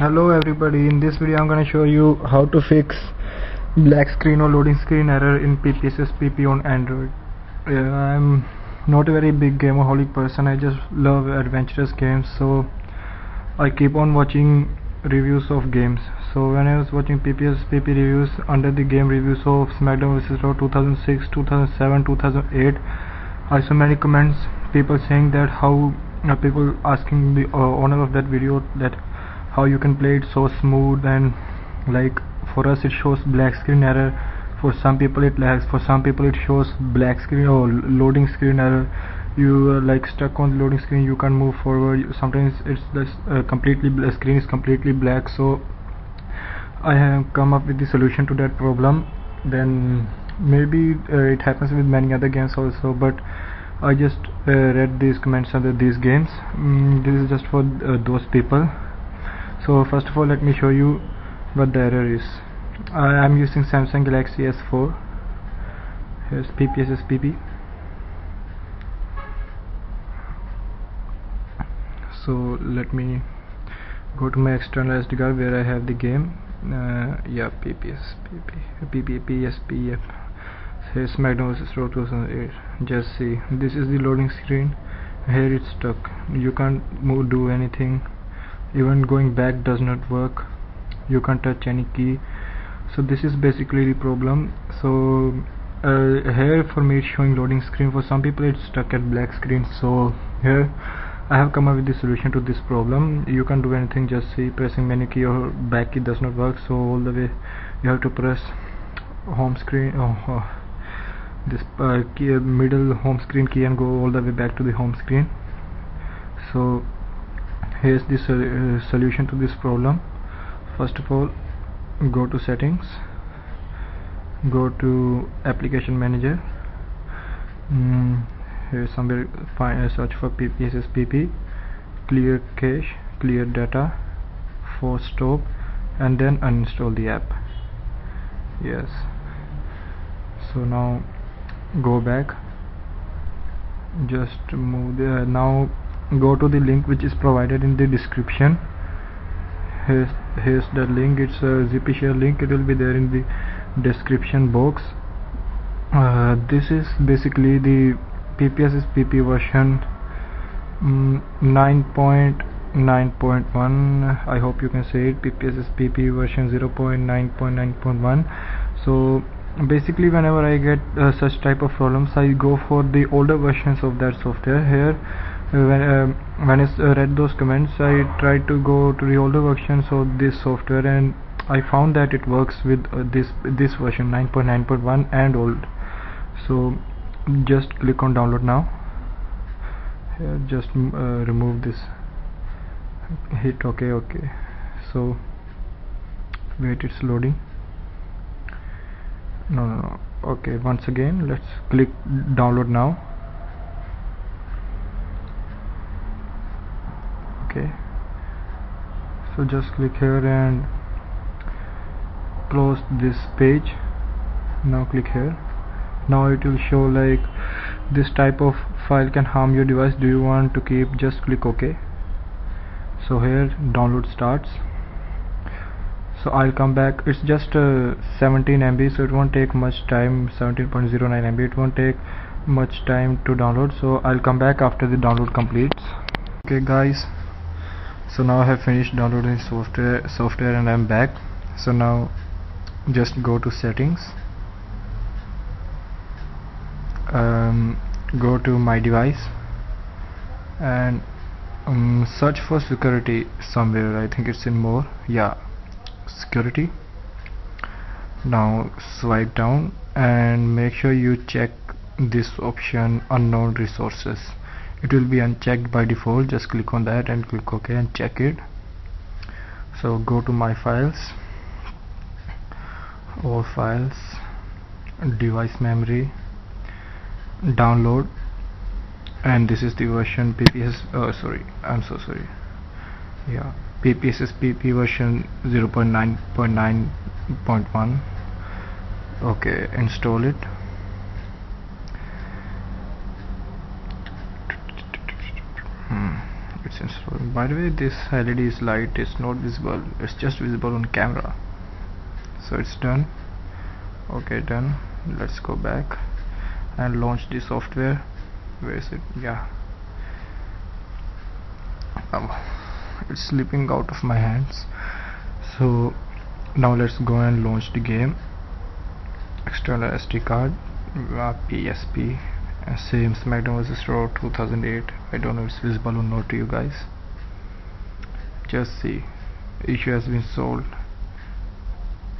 hello everybody. In this video I'm gonna show you how to fix black screen or loading screen error in PPSSPP on Android. Uh, I'm not a very big gameaholic person. I just love adventurous games so I keep on watching reviews of games. So when I was watching PPSSPP reviews under the game reviews of SmackDown vs Raw 2006 2007 2008 I saw many comments people saying that how uh, people asking the uh, owner of that video that how you can play it so smooth and like for us it shows black screen error. For some people it lags for some people it shows black screen or loading screen error. You are like stuck on the loading screen you can't move forward. Sometimes it's this uh, completely the screen is completely black. So I have come up with the solution to that problem. Then maybe uh, it happens with many other games also but I just uh, read these comments under these games. Mm, this is just for uh, those people so first of all let me show you what the error is. I am using Samsung Galaxy S4 here's PPSSPP so let me go to my external SD card where I have the game. Uh, yeah PPSPP PPPSPF here's vs Raw 2008 just see. This is the loading screen. Here it's stuck. You can't move do anything even going back does not work. You can't touch any key. So this is basically the problem. So uh, here for me it's showing loading screen. For some people it's stuck at black screen. So here I have come up with the solution to this problem. You can't do anything. Just see pressing menu key or back key does not work. So all the way you have to press home screen oh, oh this uh, key, uh, middle home screen key and go all the way back to the home screen. So here's the sol uh, solution to this problem. First of all go to settings go to application manager. Mm, here somewhere find uh, search for PPSSPP clear cache clear data force stop and then uninstall the app. Yes. So now go back. Just move there now go to the link which is provided in the description. Here's, here's the link. It's a zippy share link. It will be there in the description box. Uh, this is basically the PPSSPP version mm, 9.9.1 I hope you can say it. PPSSPP version 0.9.9.1 so basically whenever I get uh, such type of problems I go for the older versions of that software. Here when uh, when I uh, read those comments I tried to go to the older versions of this software and I found that it works with uh, this this version 9.9.1 and old. So just click on download now. Here, just uh, remove this. Hit ok ok. So wait it's loading. No no no. Okay once again let's click download now okay. So just click here and close this page. Now click here. Now it will show like this type of file can harm your device. Do you want to keep? Just click ok. So here download starts. So I'll come back. It's just uh, 17 MB so it won't take much time. 17.09 MB it won't take much time to download. So I'll come back after the download completes. Okay guys so now I have finished downloading software software and I'm back. So now just go to settings. Um, go to my device and um, search for security somewhere. I think it's in more. Yeah security. Now swipe down and make sure you check this option unknown resources it will be unchecked by default. Just click on that and click ok and check it. So go to my files. All files. Device memory. Download. And this is the version pps oh sorry. I'm so sorry. Yeah. Ppsspp version 0.9.9.1 okay. Install it it's by the way this LED is light is not visible it's just visible on camera. So it's done. Okay done. Let's go back and launch the software. Where is it? Yeah. Um, it's slipping out of my hands. So now let's go and launch the game. External SD card. Uh, PSP same SmackDown vs Raw 2008 I don't know if it's visible or not to you guys. Just see issue has been solved.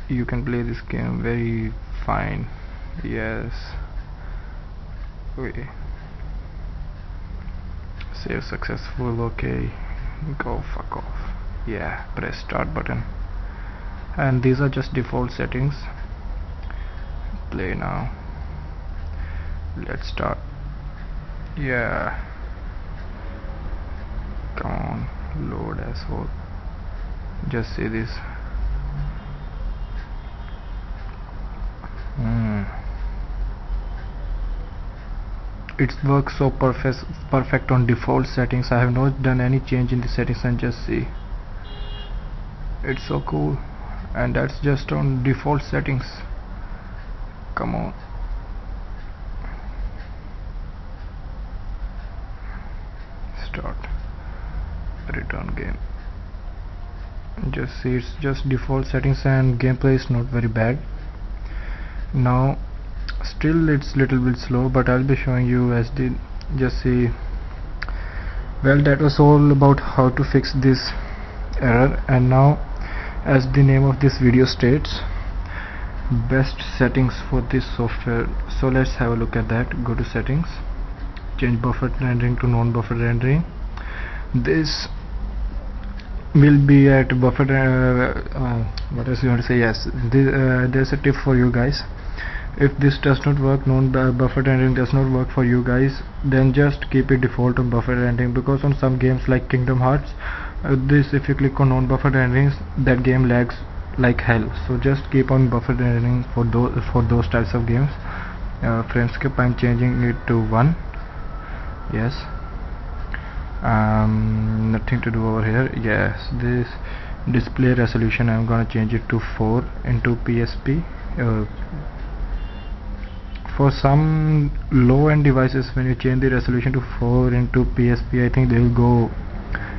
You can play this game very fine. Yes. Okay. Save successful okay. Go fuck off. Yeah press start button. And these are just default settings. Play now let's start. Yeah. Come on. Load asshole just see this. Mm. it works so perfect perfect on default settings. I have not done any change in the settings and just see. It's so cool. And that's just on default settings. Come on start. Return game. Just see it's just default settings and gameplay is not very bad. Now still it's little bit slow but I'll be showing you as the just see. Well that was all about how to fix this error. And now as the name of this video states best settings for this software. So let's have a look at that. Go to settings change buffer rendering to non-buffer rendering. This will be at buffer uh, uh, what else you want to say? Yes this, uh, there's a tip for you guys. If this does not work non buffer rendering does not work for you guys then just keep it default on buffer rendering because on some games like Kingdom Hearts uh, this if you click on non buffer renderings that game lags like hell. So just keep on buffer rendering for those for those types of games. Uh, frame skip I'm changing it to 1 yes. Um, nothing to do over here. Yes this display resolution I'm gonna change it to 4 into PSP uh, for some low-end devices when you change the resolution to 4 into PSP I think they will go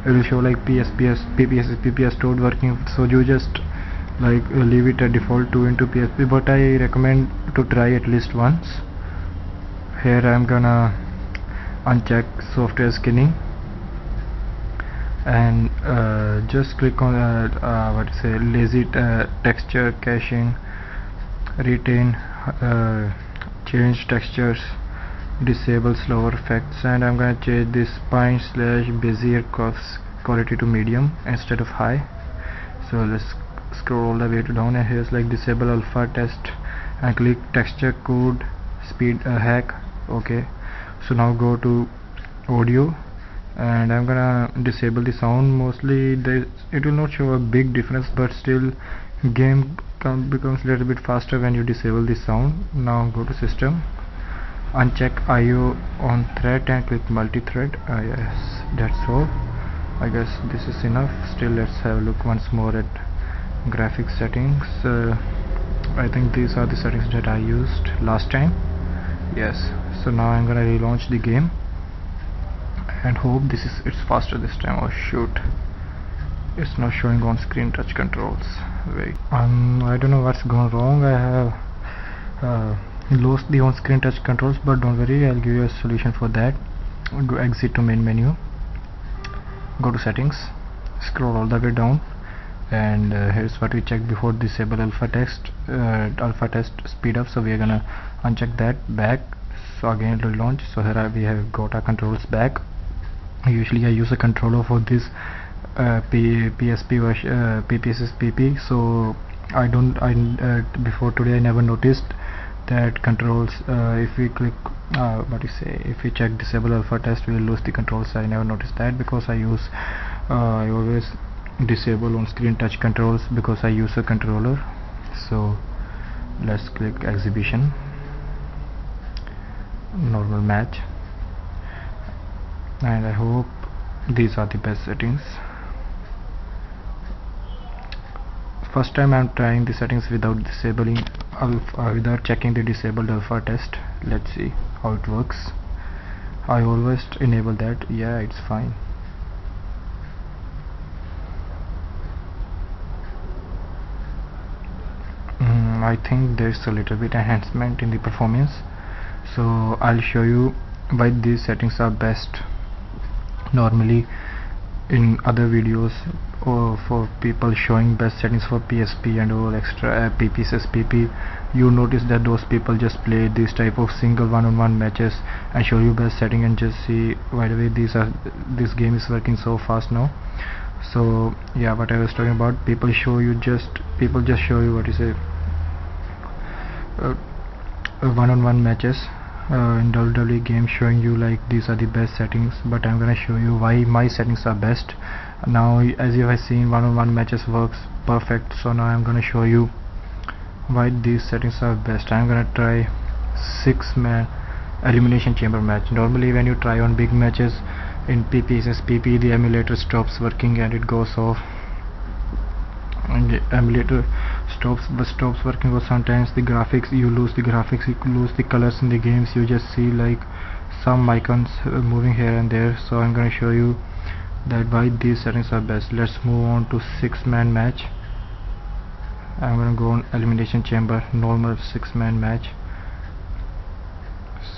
it will show like PSPS PPS PPS stored working. So you just like uh, leave it at default 2 into PSP but I recommend to try at least once. Here I'm gonna uncheck software skinning and uh, just click on uh, what say lazy uh, texture caching retain uh, change textures disable slower effects. And I'm gonna change this spline slash bezier curves quality to medium instead of high. So let's scroll all the way to down. And here's like disable alpha test. And click texture code speed uh, hack. Okay so now go to audio. And I'm gonna disable the sound. Mostly it will not show a big difference but still game becomes a little bit faster when you disable the sound. Now go to system. Uncheck IO on thread and click multi-thread. Uh, yes that's all. I guess this is enough. Still let's have a look once more at graphics settings. Uh, I think these are the settings that I used last time yes. So now I'm gonna relaunch the game and hope this is it's faster this time. Oh shoot. It's not showing on screen touch controls. Wait. Um I don't know what's gone wrong. I have uh, lost the on-screen touch controls but don't worry I'll give you a solution for that. Go exit to main menu. Go to settings. Scroll all the way down and uh, here's what we checked before disable alpha test uh, alpha test speed up. So we are gonna uncheck that back. So again relaunch so here we have got our controls back. Usually I use a controller for this uh, P PSP uh, PPSS PP so I don't I uh, before today I never noticed that controls uh, if we click uh, what you say if we check disable alpha test we will lose the controls. I never noticed that because I use uh, I always disable on screen touch controls because I use a controller. So let's click exhibition. Normal match. And I hope these are the best settings. First time I'm trying the settings without disabling alpha, uh, without checking the disabled alpha test. Let's see how it works. I always enable that. Yeah it's fine I think there's a little bit enhancement in the performance. So I'll show you why these settings are best normally in other videos or for people showing best settings for PSP and all extra uh, PPs SPP you notice that those people just play this type of single one-on-one -on -one matches and show you best setting and just see by the way these are this game is working so fast now. So yeah what I was talking about people show you just people just show you what is a one-on-one -on -one matches uh, in WWE game showing you like these are the best settings but I'm gonna show you why my settings are best. Now as you have seen one-on-one -on -one matches works perfect so now I'm gonna show you why these settings are best. I'm gonna try six man elimination chamber match. Normally when you try on big matches in PPS PP the emulator stops working and it goes off. And the emulator stops stops working or sometimes. The graphics you lose the graphics you lose the colors in the games. You just see like some icons uh, moving here and there. So I'm gonna show you that why these settings are best. Let's move on to six man match. I'm gonna go on elimination chamber normal six man match.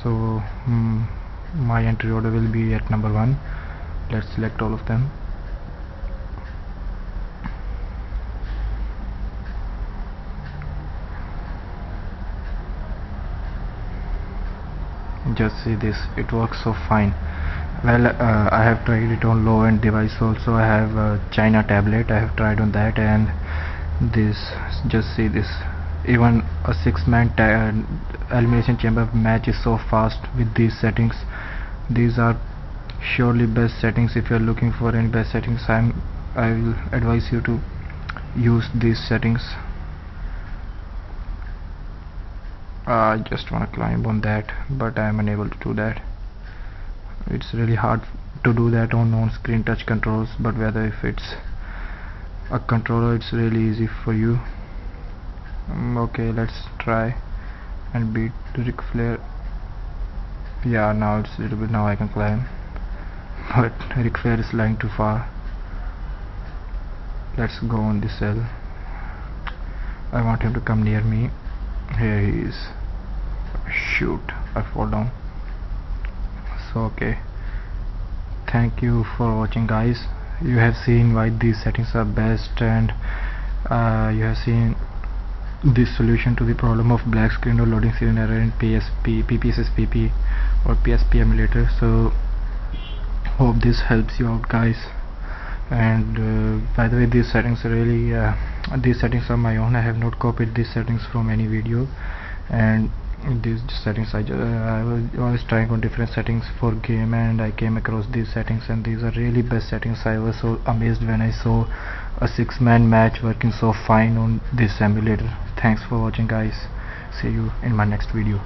So hmm, my entry order will be at number one. Let's select all of them just see this it works so fine. Well uh, I have tried it on low end device also. I have a China tablet. I have tried on that and this just see this. Even a six man elimination chamber match is so fast with these settings. These are surely best settings if you are looking for any best settings. I'm I will advise you to use these settings I just want to climb on that but I am unable to do that. It's really hard to do that on on-screen touch controls but whether if it's a controller it's really easy for you. Um, okay let's try and beat Ric Flair. Yeah now it's a little bit now I can climb. But Ric Flair is lying too far. Let's go on the cell. I want him to come near me here he is. Shoot. I fall down. So okay. Thank you for watching guys. You have seen why these settings are best and uh, you have seen this solution to the problem of black screen or loading screen error in PSP, PPSSPP or PSP emulator. So hope this helps you out guys. And uh, by the way these settings are really uh, these settings are my own. I have not copied these settings from any video. And these settings I, uh, I was, trying on different settings for game and I came across these settings and these are really best settings. I was so amazed when I saw a six man match working so fine on this emulator. Thanks for watching guys. See you in my next video